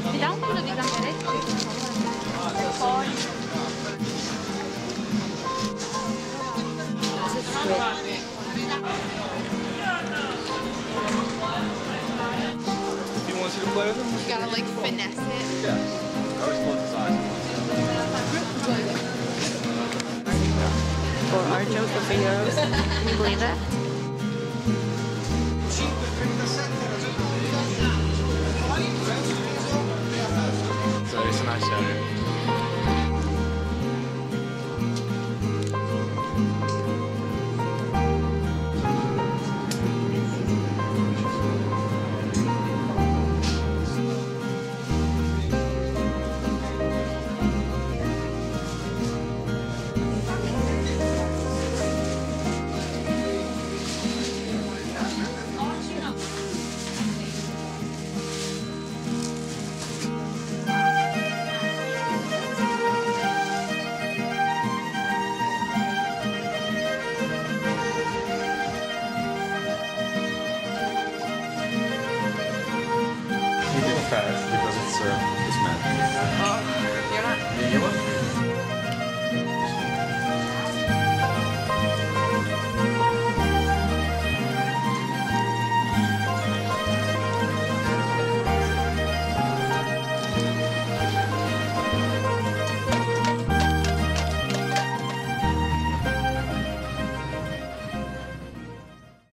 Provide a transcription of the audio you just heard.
You want to play with him? You gotta like finesse it. Yeah. I always close his eyes. For can you believe that? So it's a fast because it's uh, it's meant.